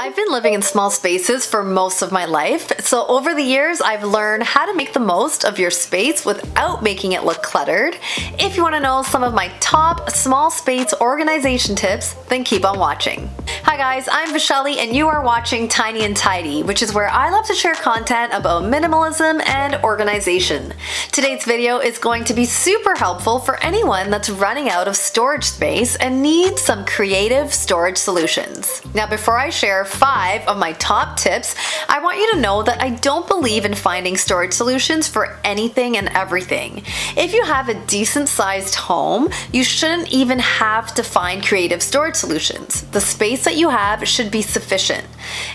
I've been living in small spaces for most of my life, so over the years I've learned how to make the most of your space without making it look cluttered. If you want to know some of my top small space organization tips, then keep on watching. Hi guys, I'm Vishali and you are watching Tiny and Tidy, which is where I love to share content about minimalism and organization. Today's video is going to be super helpful for anyone that's running out of storage space and needs some creative storage solutions. Now before I share five of my top tips, I want you to know that I don't believe in finding storage solutions for anything and everything. If you have a decent sized home, you shouldn't even have to find creative storage solutions. The space that you have should be sufficient.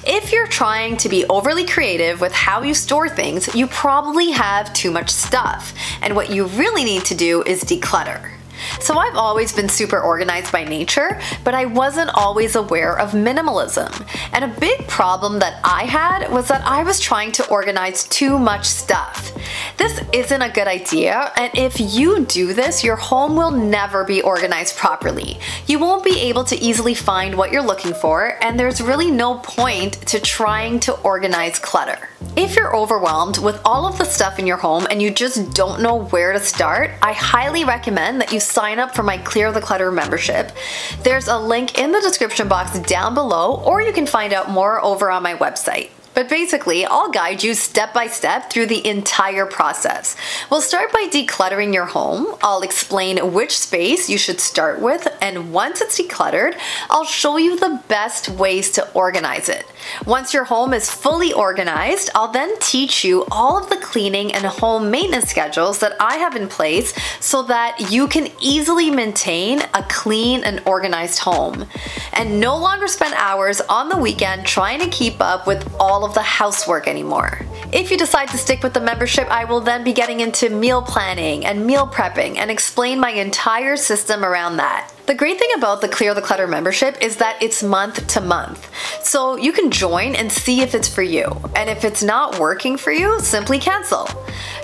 If you're trying to be overly creative with how you store things, you probably have too much stuff. And what you really need to do is declutter. So I've always been super organized by nature, but I wasn't always aware of minimalism. And a big problem that I had was that I was trying to organize too much stuff. This isn't a good idea, and if you do this, your home will never be organized properly. You won't be able to easily find what you're looking for, and there's really no point to trying to organize clutter. If you're overwhelmed with all of the stuff in your home and you just don't know where to start, I highly recommend that you sign up for my Clear the Clutter membership. There's a link in the description box down below, or you can find out more over on my website. But basically, I'll guide you step by step through the entire process. We'll start by decluttering your home. I'll explain which space you should start with, and once it's decluttered, I'll show you the best ways to organize it. Once your home is fully organized, I'll then teach you all of the cleaning and home maintenance schedules that I have in place so that you can easily maintain a clean and organized home and no longer spend hours on the weekend trying to keep up with all of the housework anymore. If you decide to stick with the membership, I will then be getting into meal planning and meal prepping and explain my entire system around that. The great thing about the Clear the Clutter membership is that it's month to month. So you can join and see if it's for you. And if it's not working for you, simply cancel.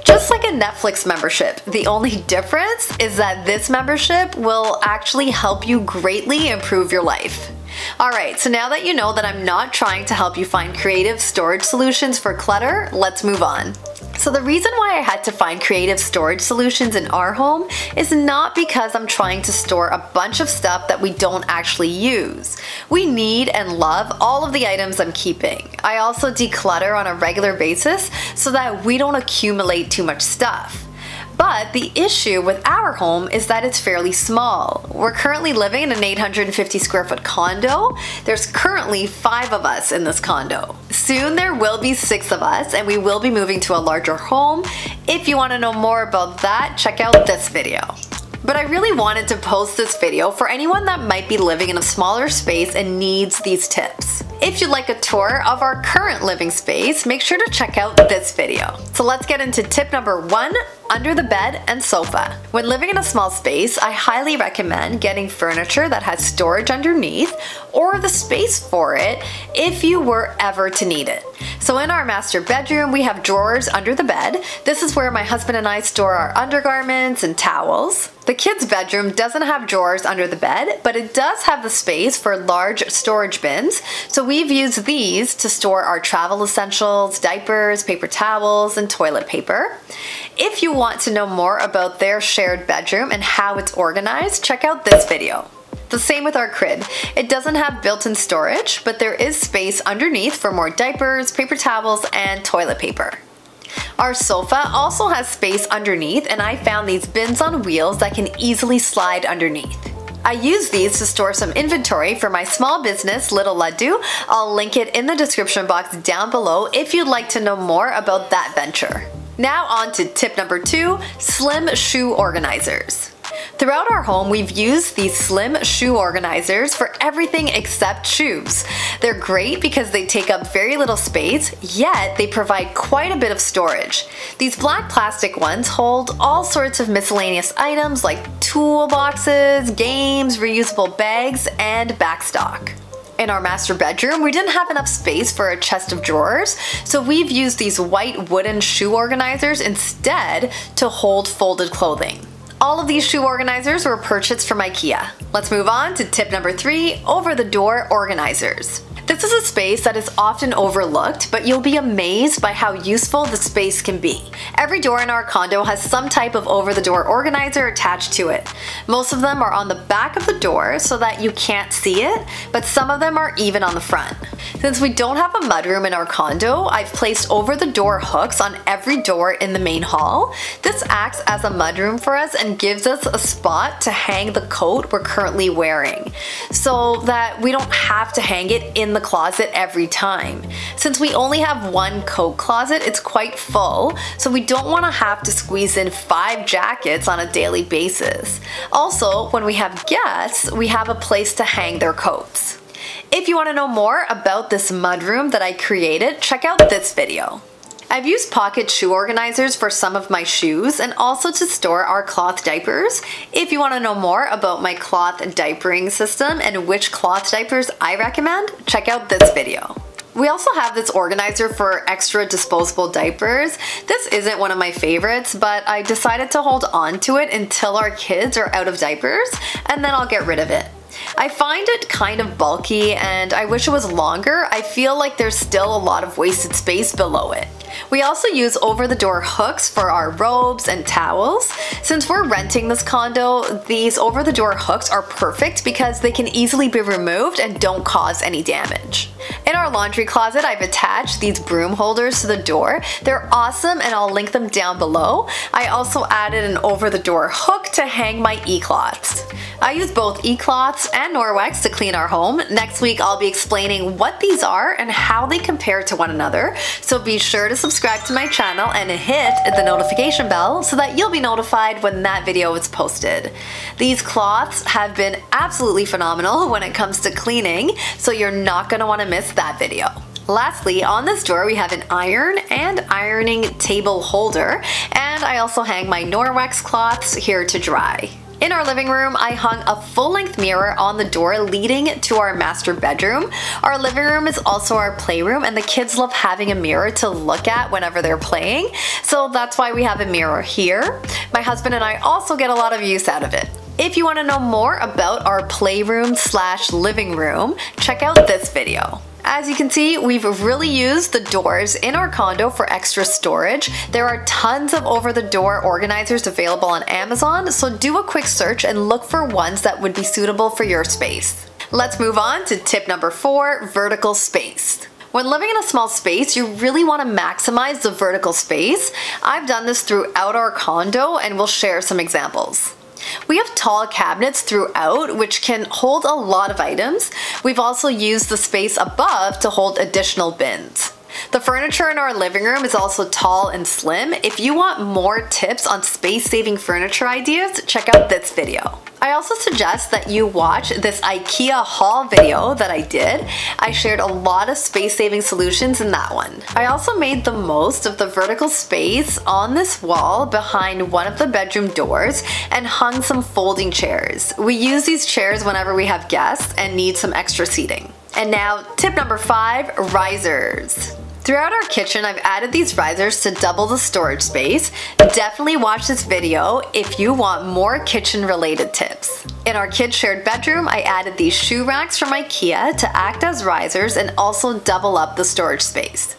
Just like a Netflix membership, the only difference is that this membership will actually help you greatly improve your life. Alright, so now that you know that I'm not trying to help you find creative storage solutions for clutter, let's move on. So the reason why I had to find creative storage solutions in our home is not because I'm trying to store a bunch of stuff that we don't actually use. We need and love all of the items I'm keeping. I also declutter on a regular basis so that we don't accumulate too much stuff. But the issue with our home is that it's fairly small. We're currently living in an 850 square foot condo. There's currently five of us in this condo. Soon there will be six of us and we will be moving to a larger home. If you want to know more about that, check out this video. But I really wanted to post this video for anyone that might be living in a smaller space and needs these tips. If you'd like a tour of our current living space, make sure to check out this video. So let's get into tip number one, under the bed and sofa. When living in a small space, I highly recommend getting furniture that has storage underneath or the space for it if you were ever to need it. So in our master bedroom, we have drawers under the bed. This is where my husband and I store our undergarments and towels. The kids' bedroom doesn't have drawers under the bed, but it does have the space for large storage bins. So we've used these to store our travel essentials, diapers, paper towels, and toilet paper. If you want to know more about their shared bedroom and how it's organized, check out this video. The same with our crib. It doesn't have built-in storage, but there is space underneath for more diapers, paper towels, and toilet paper. Our sofa also has space underneath and I found these bins on wheels that can easily slide underneath. I use these to store some inventory for my small business, Little Ladoo. I'll link it in the description box down below if you'd like to know more about that venture. Now on to tip number two, slim shoe organizers. Throughout our home, we've used these slim shoe organizers for everything except shoes. They're great because they take up very little space, yet they provide quite a bit of storage. These black plastic ones hold all sorts of miscellaneous items like toolboxes, games, reusable bags, and backstock in our master bedroom, we didn't have enough space for a chest of drawers, so we've used these white wooden shoe organizers instead to hold folded clothing. All of these shoe organizers were purchased from IKEA. Let's move on to tip number three, over the door organizers. This is a space that is often overlooked, but you'll be amazed by how useful the space can be. Every door in our condo has some type of over-the-door organizer attached to it. Most of them are on the back of the door so that you can't see it, but some of them are even on the front. Since we don't have a mudroom in our condo, I've placed over-the-door hooks on every door in the main hall. This acts as a mudroom for us and gives us a spot to hang the coat we're currently wearing, so that we don't have to hang it in the closet every time. Since we only have one coat closet, it's quite full, so we don't want to have to squeeze in five jackets on a daily basis. Also, when we have guests, we have a place to hang their coats. If you want to know more about this mudroom that I created, check out this video. I've used pocket shoe organizers for some of my shoes and also to store our cloth diapers. If you want to know more about my cloth diapering system and which cloth diapers I recommend, check out this video. We also have this organizer for extra disposable diapers. This isn't one of my favorites, but I decided to hold on to it until our kids are out of diapers, and then I'll get rid of it. I find it kind of bulky and I wish it was longer. I feel like there's still a lot of wasted space below it. We also use over-the-door hooks for our robes and towels. Since we're renting this condo, these over-the-door hooks are perfect because they can easily be removed and don't cause any damage. In our laundry closet, I've attached these broom holders to the door. They're awesome and I'll link them down below. I also added an over-the-door hook to hang my e-cloths. I use both e-cloths and Norwex to clean our home. Next week I'll be explaining what these are and how they compare to one another, so be sure to subscribe to my channel and hit the notification bell so that you'll be notified when that video is posted. These cloths have been absolutely phenomenal when it comes to cleaning, so you're not want to miss that video. Lastly, on this drawer we have an iron and ironing table holder, and I also hang my Norwex cloths here to dry. In our living room, I hung a full-length mirror on the door leading to our master bedroom. Our living room is also our playroom and the kids love having a mirror to look at whenever they're playing, so that's why we have a mirror here. My husband and I also get a lot of use out of it. If you want to know more about our playroom slash living room, check out this video. As you can see, we've really used the doors in our condo for extra storage. There are tons of over-the-door organizers available on Amazon, so do a quick search and look for ones that would be suitable for your space. Let's move on to tip number four, vertical space. When living in a small space, you really want to maximize the vertical space. I've done this throughout our condo and we'll share some examples. We have tall cabinets throughout which can hold a lot of items. We've also used the space above to hold additional bins. The furniture in our living room is also tall and slim. If you want more tips on space-saving furniture ideas, check out this video. I also suggest that you watch this IKEA haul video that I did. I shared a lot of space-saving solutions in that one. I also made the most of the vertical space on this wall behind one of the bedroom doors and hung some folding chairs. We use these chairs whenever we have guests and need some extra seating. And now tip number five, risers. Throughout our kitchen, I've added these risers to double the storage space. Definitely watch this video if you want more kitchen related tips. In our kids shared bedroom, I added these shoe racks from Ikea to act as risers and also double up the storage space.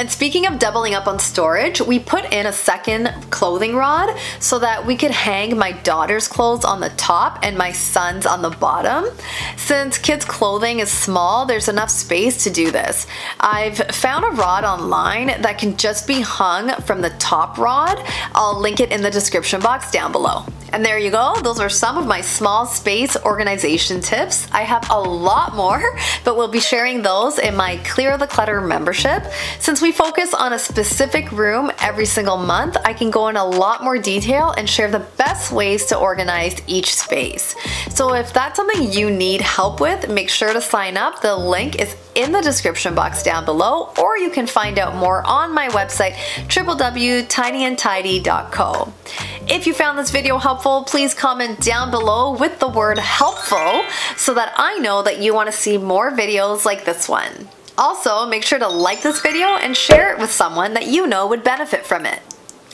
And speaking of doubling up on storage, we put in a second clothing rod so that we could hang my daughter's clothes on the top and my son's on the bottom. Since kids' clothing is small, there's enough space to do this. I've found a rod online that can just be hung from the top rod. I'll link it in the description box down below. And there you go, those are some of my small space organization tips. I have a lot more, but we'll be sharing those in my Clear the Clutter membership. Since we focus on a specific room every single month, I can go in a lot more detail and share the best ways to organize each space. So if that's something you need help with, make sure to sign up. The link is in the description box down below, or you can find out more on my website, www.tinyandtidy.co. If you found this video helpful, please comment down below with the word helpful so that I know that you want to see more videos like this one. Also, make sure to like this video and share it with someone that you know would benefit from it.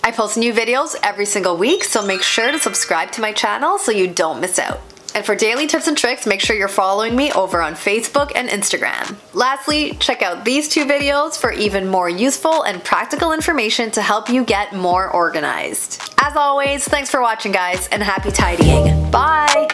I post new videos every single week, so make sure to subscribe to my channel so you don't miss out. And for daily tips and tricks, make sure you're following me over on Facebook and Instagram. Lastly, check out these two videos for even more useful and practical information to help you get more organized. As always, thanks for watching guys and happy tidying. Bye!